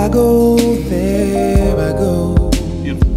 I go, there I go. Beautiful.